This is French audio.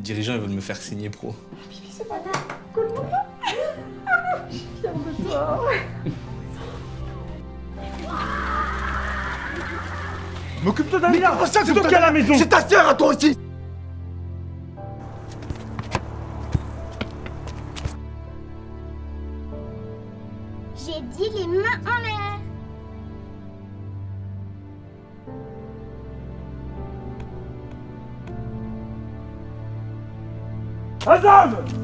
dirigeants ils veulent me faire signer pro. C'est pas grave. Cool, mon gars. Fier de toi. M'occupe-toi d'un milliard C'est toi qui as la maison C'est ta sœur à toi aussi J'ai dit les mains en l'air. As!